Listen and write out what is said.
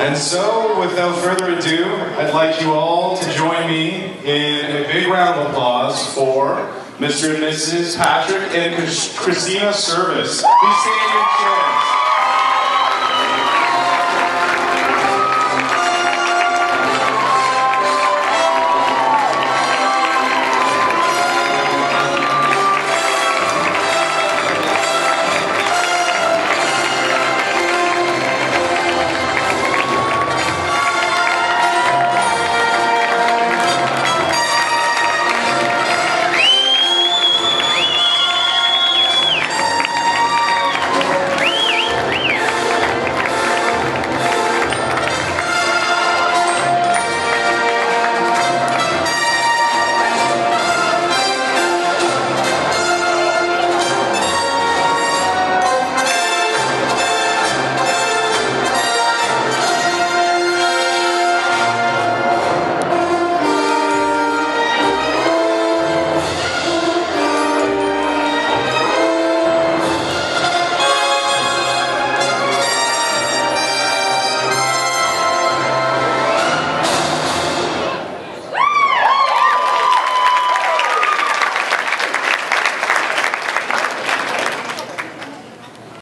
And so, without further ado, I'd like you all to join me in a big round of applause for Mr. and Mrs. Patrick and Christina Service. Please stand your chairs.